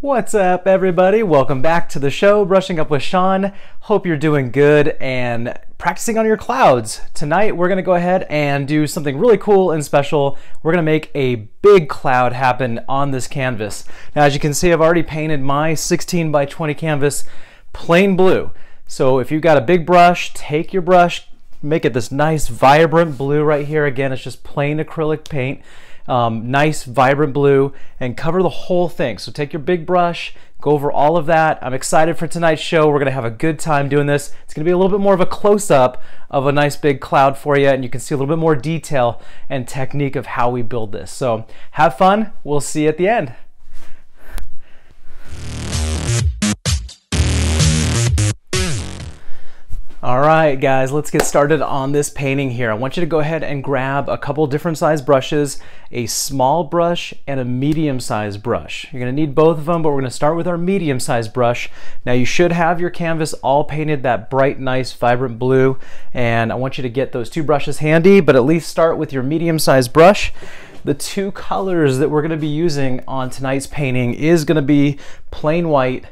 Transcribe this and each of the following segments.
What's up, everybody? Welcome back to the show, Brushing Up with Shaun. Hope you're doing good and practicing on your clouds. Tonight, we're gonna go ahead and do something really cool and special. We're gonna make a big cloud happen on this canvas. Now, as you can see, I've already painted my 16 by 20 canvas plain blue. So if you've got a big brush, take your brush, make it this nice vibrant blue right here. Again, it's just plain acrylic paint um, nice vibrant blue and cover the whole thing. So take your big brush, go over all of that. I'm excited for tonight's show. We're gonna have a good time doing this. It's gonna be a little bit more of a close-up of a nice big cloud for you and you can see a little bit more detail and technique of how we build this. So have fun. We'll see you at the end. All right, guys, let's get started on this painting here. I want you to go ahead and grab a couple different size brushes, a small brush and a medium sized brush. You're gonna need both of them, but we're gonna start with our medium sized brush. Now you should have your canvas all painted that bright, nice, vibrant blue, and I want you to get those two brushes handy, but at least start with your medium sized brush. The two colors that we're gonna be using on tonight's painting is gonna be plain white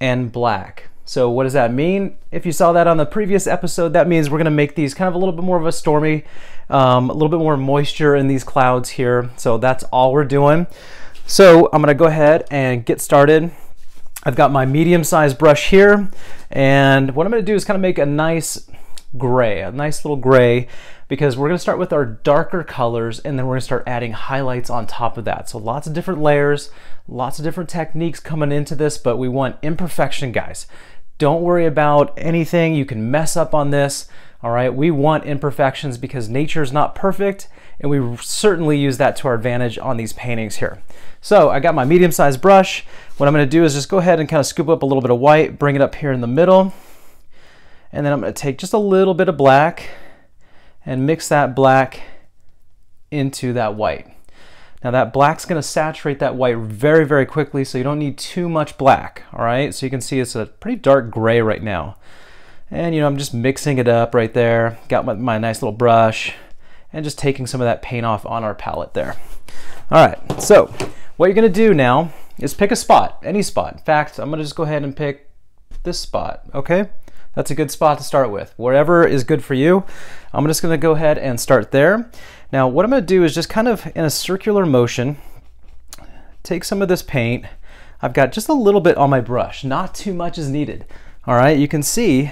and black. So what does that mean? If you saw that on the previous episode, that means we're gonna make these kind of a little bit more of a stormy, um, a little bit more moisture in these clouds here. So that's all we're doing. So I'm gonna go ahead and get started. I've got my medium-sized brush here, and what I'm gonna do is kind of make a nice gray, a nice little gray, because we're gonna start with our darker colors and then we're gonna start adding highlights on top of that. So lots of different layers, lots of different techniques coming into this, but we want imperfection, guys. Don't worry about anything. You can mess up on this. All right, we want imperfections because nature is not perfect, and we certainly use that to our advantage on these paintings here. So I got my medium-sized brush. What I'm gonna do is just go ahead and kind of scoop up a little bit of white, bring it up here in the middle, and then I'm gonna take just a little bit of black and mix that black into that white. Now that black's gonna saturate that white very, very quickly, so you don't need too much black, all right? So you can see it's a pretty dark gray right now. And you know, I'm just mixing it up right there. Got my, my nice little brush and just taking some of that paint off on our palette there. All right, so what you're gonna do now is pick a spot, any spot. In fact, I'm gonna just go ahead and pick this spot, okay? That's a good spot to start with. Wherever is good for you. I'm just gonna go ahead and start there. Now what I'm gonna do is just kind of in a circular motion, take some of this paint. I've got just a little bit on my brush, not too much is needed. All right, you can see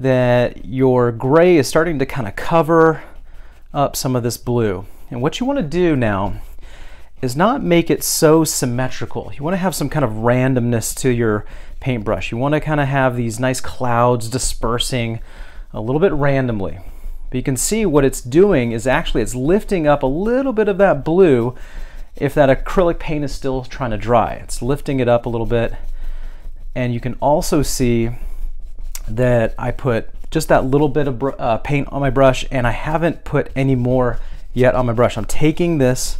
that your gray is starting to kind of cover up some of this blue. And what you wanna do now is not make it so symmetrical. You wanna have some kind of randomness to your paintbrush. You wanna kind of have these nice clouds dispersing a little bit randomly. But you can see what it's doing is actually it's lifting up a little bit of that blue if that acrylic paint is still trying to dry. It's lifting it up a little bit. And you can also see that I put just that little bit of uh, paint on my brush and I haven't put any more yet on my brush. I'm taking this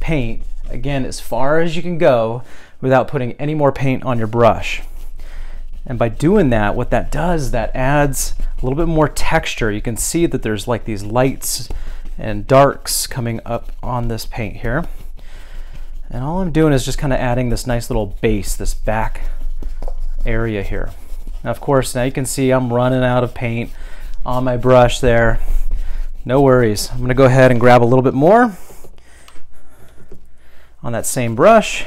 paint, again, as far as you can go without putting any more paint on your brush. And by doing that, what that does, that adds a little bit more texture. You can see that there's like these lights and darks coming up on this paint here. And all I'm doing is just kind of adding this nice little base, this back area here. Now, of course, now you can see I'm running out of paint on my brush there. No worries. I'm gonna go ahead and grab a little bit more on that same brush.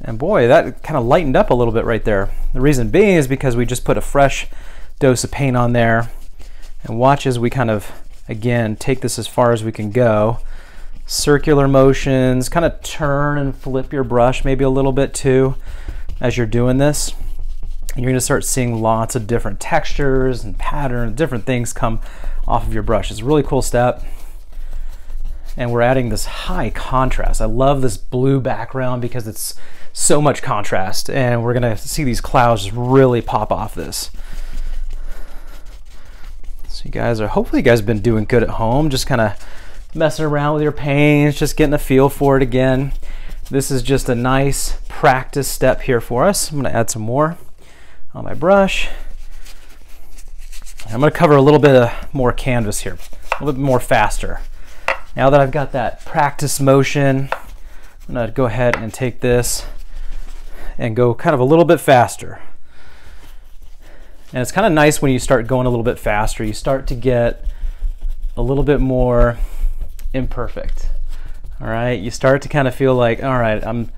And boy, that kind of lightened up a little bit right there. The reason being is because we just put a fresh dose of paint on there. And watch as we kind of, again, take this as far as we can go. Circular motions, kind of turn and flip your brush maybe a little bit too as you're doing this. And you're gonna start seeing lots of different textures and patterns, different things come off of your brush. It's a really cool step and we're adding this high contrast. I love this blue background because it's so much contrast and we're gonna see these clouds really pop off this. So you guys are, hopefully you guys have been doing good at home, just kind of messing around with your paints, just getting a feel for it again. This is just a nice practice step here for us. I'm gonna add some more on my brush. I'm gonna cover a little bit of more canvas here, a little bit more faster. Now that I've got that practice motion, I'm gonna go ahead and take this and go kind of a little bit faster. And it's kind of nice when you start going a little bit faster, you start to get a little bit more imperfect. All right, you start to kind of feel like, all right, I'm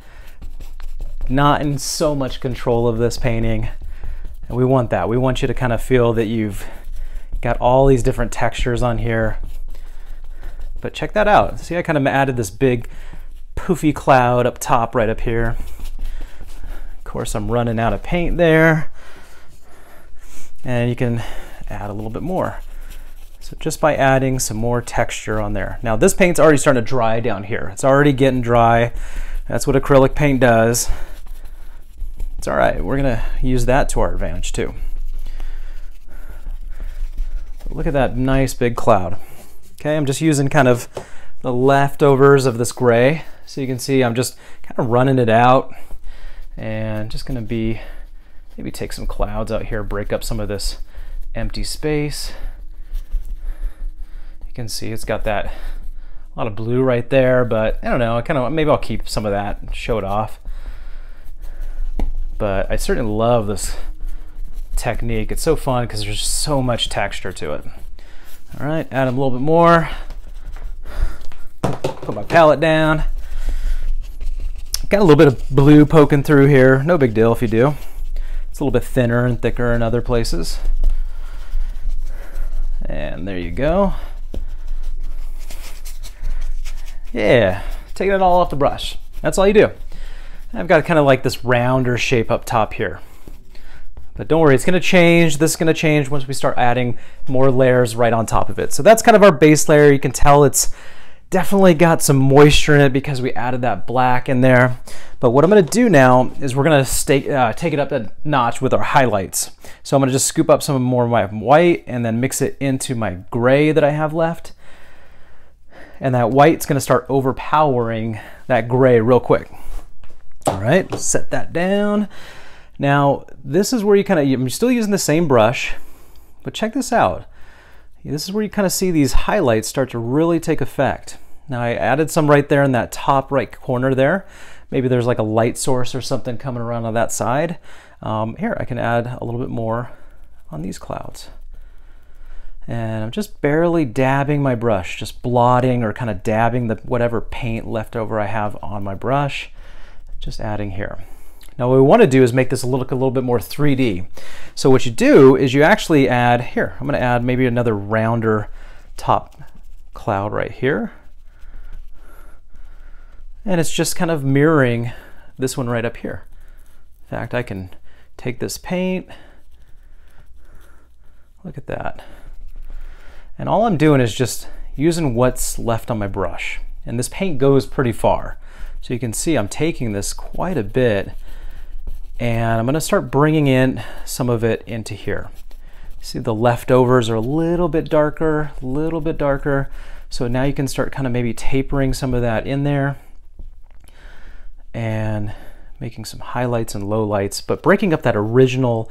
not in so much control of this painting. And we want that. We want you to kind of feel that you've got all these different textures on here. But check that out. See, I kind of added this big poofy cloud up top right up here. Course, I'm running out of paint there. And you can add a little bit more. So just by adding some more texture on there. Now this paint's already starting to dry down here. It's already getting dry. That's what acrylic paint does. It's all right. We're gonna use that to our advantage too. Look at that nice big cloud. Okay, I'm just using kind of the leftovers of this gray. So you can see I'm just kind of running it out and just gonna be, maybe take some clouds out here, break up some of this empty space. You can see it's got that a lot of blue right there, but I don't know, I kind of, maybe I'll keep some of that and show it off. But I certainly love this technique. It's so fun because there's so much texture to it. All right, add a little bit more. Put my palette down. Got a little bit of blue poking through here. No big deal if you do. It's a little bit thinner and thicker in other places. And there you go. Yeah, taking it all off the brush. That's all you do. I've got kind of like this rounder shape up top here. But don't worry, it's gonna change. This is gonna change once we start adding more layers right on top of it. So that's kind of our base layer. You can tell it's definitely got some moisture in it because we added that black in there. But what I'm gonna do now is we're gonna stay, uh, take it up a notch with our highlights. So I'm gonna just scoop up some more of my white and then mix it into my gray that I have left and that white's gonna start overpowering that gray real quick. All right, set that down. Now, this is where you kind of, I'm still using the same brush, but check this out. This is where you kind of see these highlights start to really take effect. Now I added some right there in that top right corner there. Maybe there's like a light source or something coming around on that side. Um, here, I can add a little bit more on these clouds and I'm just barely dabbing my brush, just blotting or kind of dabbing the whatever paint left over I have on my brush, just adding here. Now what we want to do is make this look a little bit more 3D. So what you do is you actually add, here, I'm going to add maybe another rounder top cloud right here. And it's just kind of mirroring this one right up here. In fact, I can take this paint, look at that. And all I'm doing is just using what's left on my brush. And this paint goes pretty far. So you can see I'm taking this quite a bit and I'm gonna start bringing in some of it into here. See the leftovers are a little bit darker, a little bit darker. So now you can start kind of maybe tapering some of that in there and making some highlights and lowlights, but breaking up that original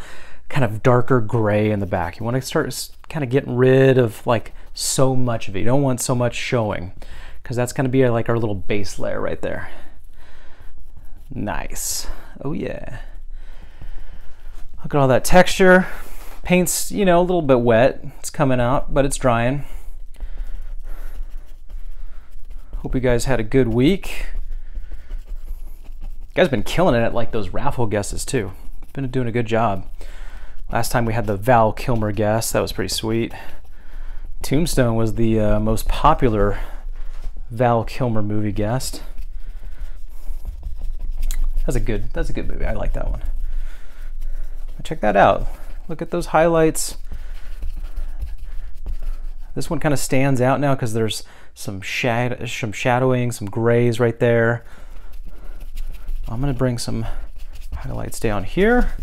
kind of darker gray in the back. You want to start kind of getting rid of like so much of it. You don't want so much showing because that's going to be like our little base layer right there. Nice. Oh yeah. Look at all that texture. Paint's, you know, a little bit wet. It's coming out, but it's drying. Hope you guys had a good week. You guys been killing it at like those raffle guesses too. Been doing a good job. Last time we had the Val Kilmer guest. That was pretty sweet. Tombstone was the uh, most popular Val Kilmer movie guest. That's a good. That's a good movie. I like that one. Check that out. Look at those highlights. This one kind of stands out now because there's some shad some shadowing, some grays right there. I'm gonna bring some highlights down here.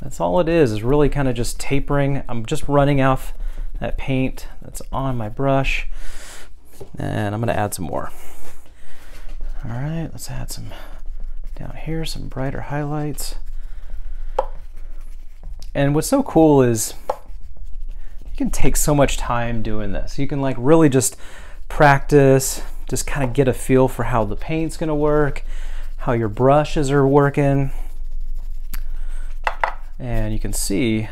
That's all it is, is really kind of just tapering. I'm just running off that paint that's on my brush and I'm gonna add some more. All right, let's add some down here, some brighter highlights. And what's so cool is you can take so much time doing this. You can like really just practice, just kind of get a feel for how the paint's gonna work, how your brushes are working. And you can see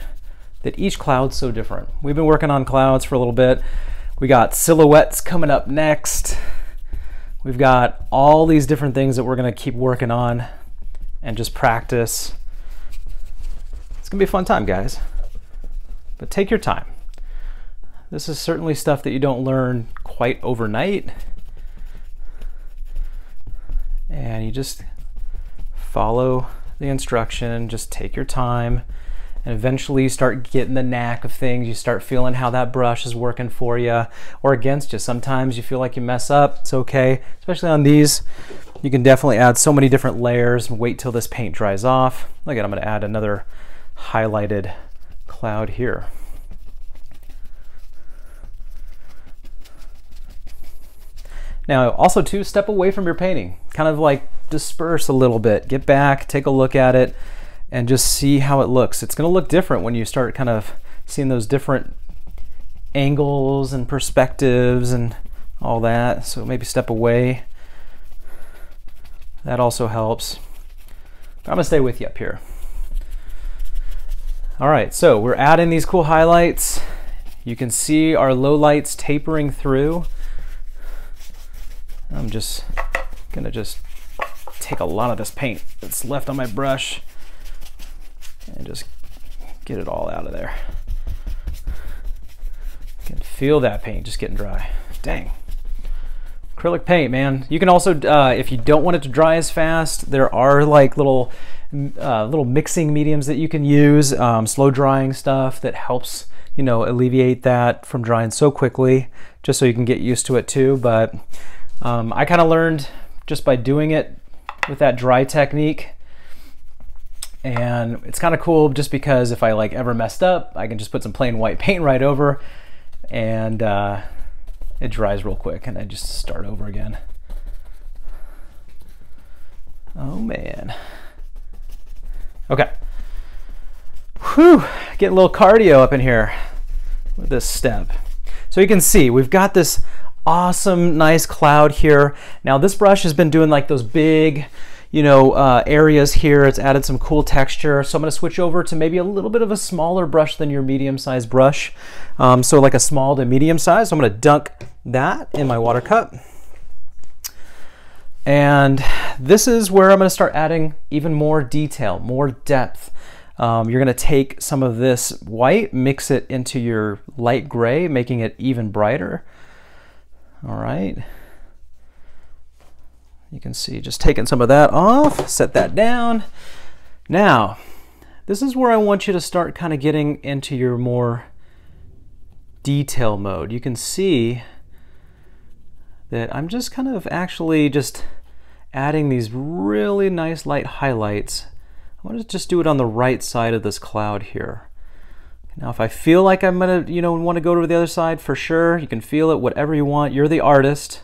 that each cloud's so different. We've been working on clouds for a little bit. We got silhouettes coming up next. We've got all these different things that we're gonna keep working on and just practice. Gonna be a fun time, guys. But take your time. This is certainly stuff that you don't learn quite overnight. And you just follow the instruction, just take your time, and eventually you start getting the knack of things. You start feeling how that brush is working for you or against you. Sometimes you feel like you mess up, it's okay, especially on these. You can definitely add so many different layers and wait till this paint dries off. Look at, I'm gonna add another highlighted cloud here. Now, also too, step away from your painting. Kind of like disperse a little bit. Get back, take a look at it, and just see how it looks. It's gonna look different when you start kind of seeing those different angles and perspectives and all that. So maybe step away. That also helps. I'm gonna stay with you up here. All right, so we're adding these cool highlights. You can see our low lights tapering through. I'm just gonna just take a lot of this paint that's left on my brush and just get it all out of there. You can feel that paint just getting dry. Dang. Acrylic paint, man. You can also, uh, if you don't want it to dry as fast, there are like little uh, little mixing mediums that you can use, um, slow drying stuff that helps, you know, alleviate that from drying so quickly, just so you can get used to it too. But um, I kind of learned just by doing it with that dry technique. And it's kind of cool just because if I like ever messed up, I can just put some plain white paint right over and uh, it dries real quick and I just start over again. Oh man. Okay. Whew, getting a little cardio up in here with this step. So you can see we've got this awesome, nice cloud here. Now this brush has been doing like those big, you know, uh, areas here. It's added some cool texture. So I'm gonna switch over to maybe a little bit of a smaller brush than your medium-sized brush. Um, so like a small to medium size. So I'm gonna dunk that in my water cup. And this is where I'm gonna start adding even more detail, more depth. Um, you're gonna take some of this white, mix it into your light gray, making it even brighter. All right. You can see just taking some of that off, set that down. Now, this is where I want you to start kind of getting into your more detail mode. You can see that I'm just kind of actually just adding these really nice light highlights. I want to just do it on the right side of this cloud here. Now if I feel like I'm gonna, you know, want to go to the other side for sure, you can feel it, whatever you want. You're the artist.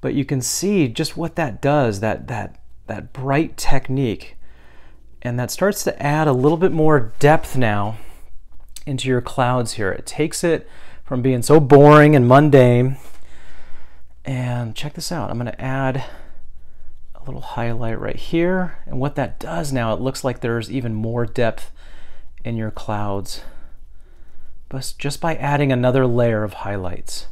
But you can see just what that does, that that that bright technique. And that starts to add a little bit more depth now into your clouds here. It takes it from being so boring and mundane. And check this out. I'm to add a little highlight right here. And what that does now, it looks like there's even more depth in your clouds but just by adding another layer of highlights.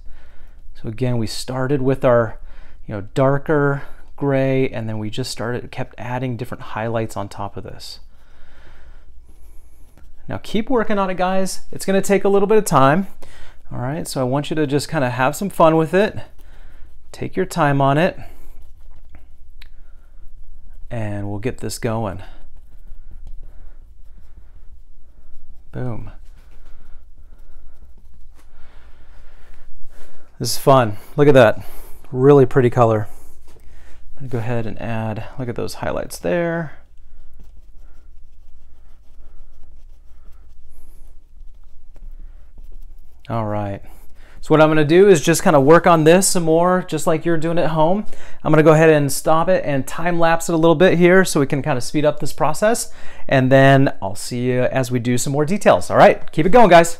So again, we started with our you know darker gray and then we just started kept adding different highlights on top of this. Now keep working on it guys. It's to take a little bit of time. All right, so I want you to just kind of have some fun with it. Take your time on it. And we'll get this going. Boom. This is fun. Look at that. Really pretty color. I'm to go ahead and add, look at those highlights there. All right. So what I'm going to do is just kind of work on this some more, just like you're doing at home. I'm going to go ahead and stop it and time lapse it a little bit here so we can kind of speed up this process. And then I'll see you as we do some more details. All right, keep it going, guys.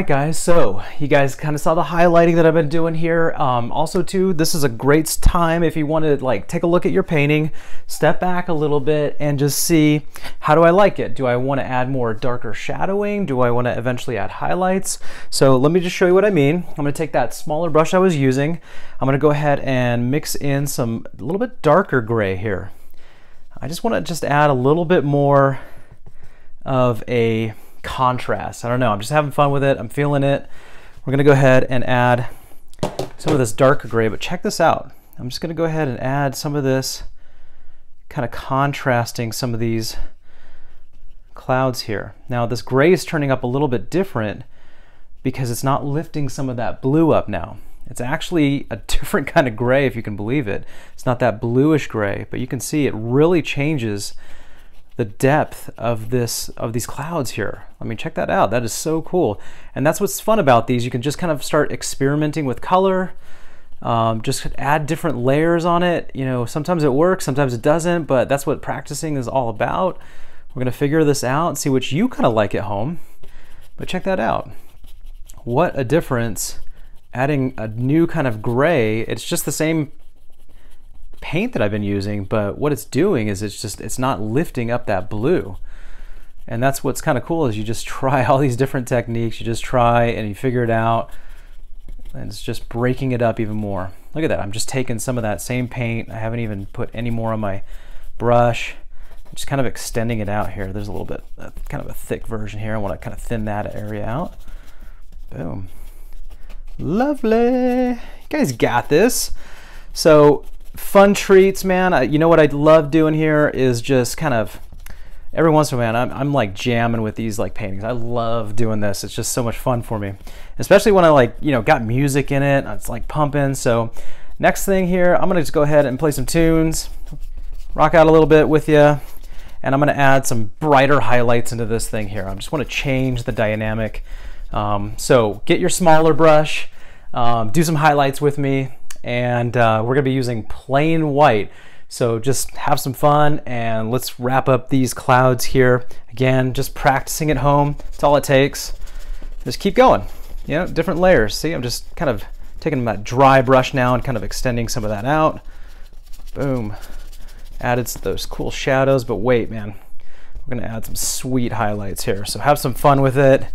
Right, guys, so you guys kind of saw the highlighting that I've been doing here. Um, also, too, this is a great time if you want to like take a look at your painting, step back a little bit and just see how do I like it? Do I want to add more darker shadowing? Do I want to eventually add highlights? So let me just show you what I mean. I'm going to take that smaller brush I was using. I'm going to go ahead and mix in some a little bit darker gray here. I just want to just add a little bit more of a contrast. I don't know, I'm just having fun with it. I'm feeling it. We're gonna go ahead and add some of this darker gray, but check this out. I'm just gonna go ahead and add some of this kind of contrasting some of these clouds here. Now this gray is turning up a little bit different because it's not lifting some of that blue up now. It's actually a different kind of gray if you can believe it. It's not that bluish gray, but you can see it really changes the depth of this of these clouds here. I mean, check that out. That is so cool. And that's what's fun about these. You can just kind of start experimenting with color. Um, just add different layers on it. You know, sometimes it works, sometimes it doesn't, but that's what practicing is all about. We're gonna figure this out and see what you kind of like at home. But check that out. What a difference adding a new kind of gray. It's just the same paint that I've been using, but what it's doing is it's just, it's not lifting up that blue. And that's what's kind of cool is you just try all these different techniques, you just try and you figure it out and it's just breaking it up even more. Look at that, I'm just taking some of that same paint. I haven't even put any more on my brush. I'm just kind of extending it out here. There's a little bit, uh, kind of a thick version here. I want to kind of thin that area out. Boom. Lovely. You guys got this. So fun treats, man. you know what I love doing here is just kind of every once in a while, I'm, I'm like jamming with these like paintings. I love doing this. It's just so much fun for me, especially when I like, you know, got music in it. It's like pumping. So next thing here, I'm gonna just go ahead and play some tunes, rock out a little bit with you. And I'm gonna add some brighter highlights into this thing here. I just wanna change the dynamic. Um, so get your smaller brush, um, do some highlights with me, and uh, we're gonna be using plain white. So just have some fun and let's wrap up these clouds here. Again, just practicing at home, that's all it takes. Just keep going, you know, different layers. See, I'm just kind of taking that dry brush now and kind of extending some of that out. Boom. Added those cool shadows, but wait, man, we're gonna add some sweet highlights here. So have some fun with it,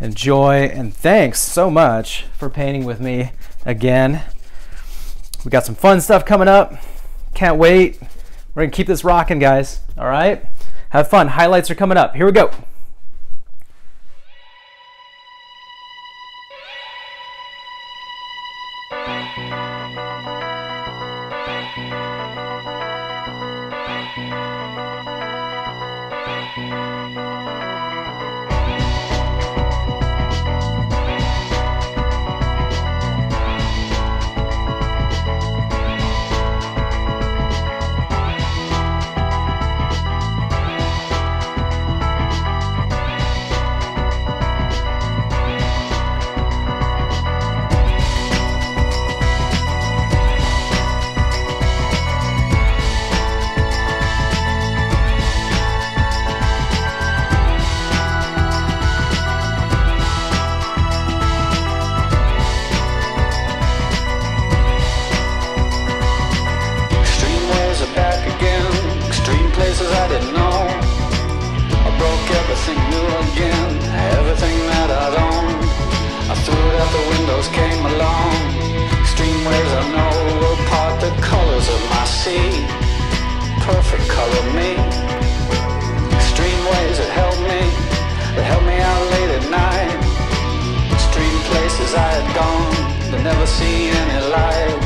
enjoy, and thanks so much for painting with me again. We got some fun stuff coming up. Can't wait. We're gonna keep this rocking, guys. All right? Have fun. Highlights are coming up. Here we go. Color me. Extreme ways that held me. That held me out late at night. Extreme places I had gone. But never seen any light.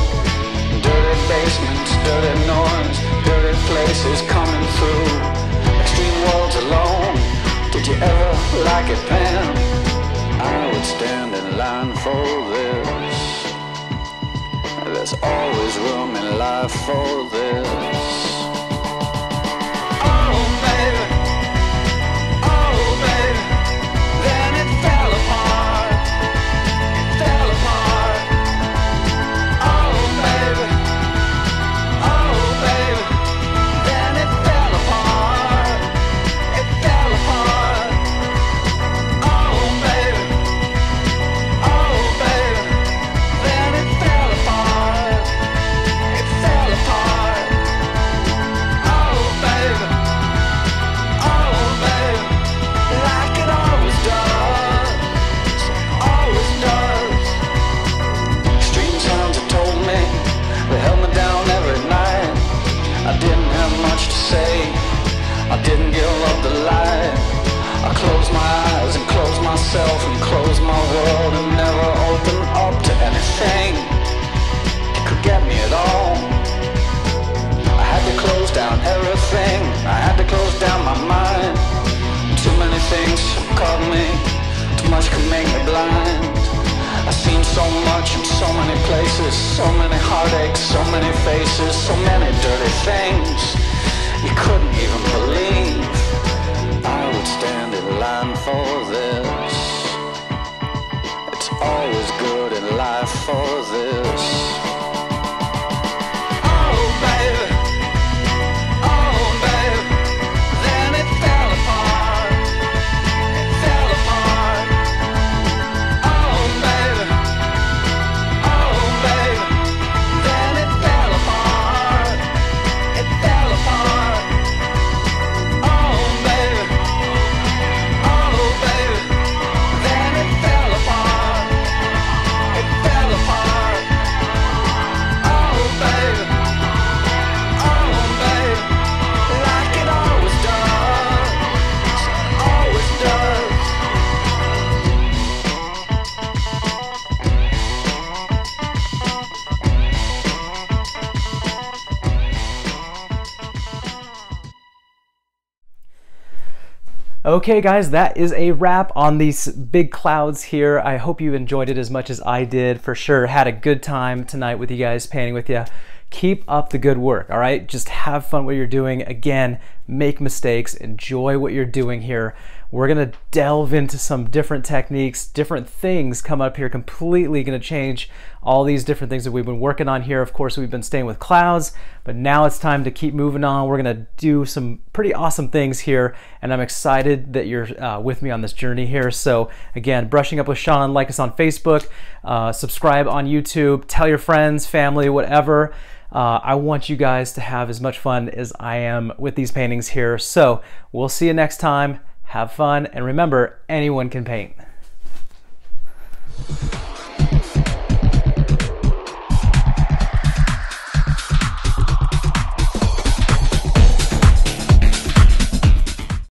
Dirty basements, dirty noise, dirty places coming through. Extreme worlds alone. Did you ever like it, Pam? I would stand in line for this. There's always room in life for this. Blind. I've seen so much in so many places, so many heartaches, so many faces, so many dirty things you couldn't even believe. I would stand in line for Okay, guys, that is a wrap on these big clouds here. I hope you enjoyed it as much as I did. For sure, had a good time tonight with you guys, painting with you. Keep up the good work, all right? Just have fun what you're doing. Again, make mistakes, enjoy what you're doing here. We're gonna delve into some different techniques, different things come up here, completely gonna change all these different things that we've been working on here. Of course, we've been staying with clouds, but now it's time to keep moving on. We're gonna do some pretty awesome things here, and I'm excited that you're uh, with me on this journey here. So again, brushing up with Shaun, like us on Facebook, uh, subscribe on YouTube, tell your friends, family, whatever. Uh, I want you guys to have as much fun as I am with these paintings here. So we'll see you next time. Have fun. And remember, anyone can paint.